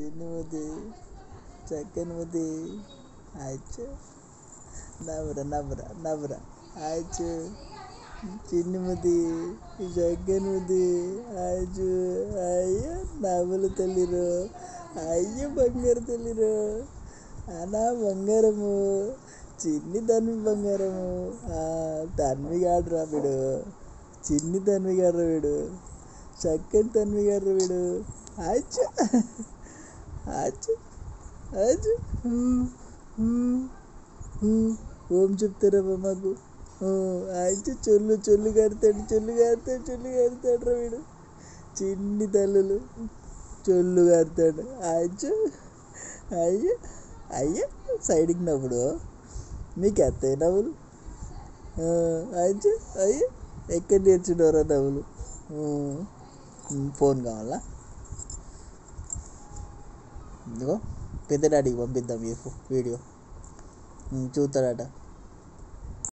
చిన్ని ముద్ది ఆచు ముద్ది అచ్చు నవ్వురా నవ్వురా నవ్వురా. అచ్చు చిన్ని ముద్ది చక్కని అయ్యో నవ్వులు తల్లిరు అయ్యో బంగారు తల్లిరు అనా బంగారము. చిన్ని తన్వి బంగారము. తన్వి గాడురా వీడు. చిన్ని తన్వి గారు వీడు. చక్కని తన్వి గారు వీడు. అచ్చు అచ్చు అచ్చు ఓం చెప్తారా మాకు అచ్చు చొల్లు చొల్లు కడతాడు చొల్లు కడతాడు చొల్లు కడతాడు రా వీడు. చిన్ని తల్లులు చొల్లు కడతాడు. అచ్చు అయ్యో అయ్యో సైడ్కి నవ్వుడు. మీకు ఎత్తాయి నవ్వులు? అచ్చు అయ్యో ఎక్కడ నేర్చున్నారా నవ్వులు? ఫోన్ కావాలా? ఇదిగో పెద్ద డాడీకి పంపిద్దాం మీకు వీడియో. చూస్తాడట.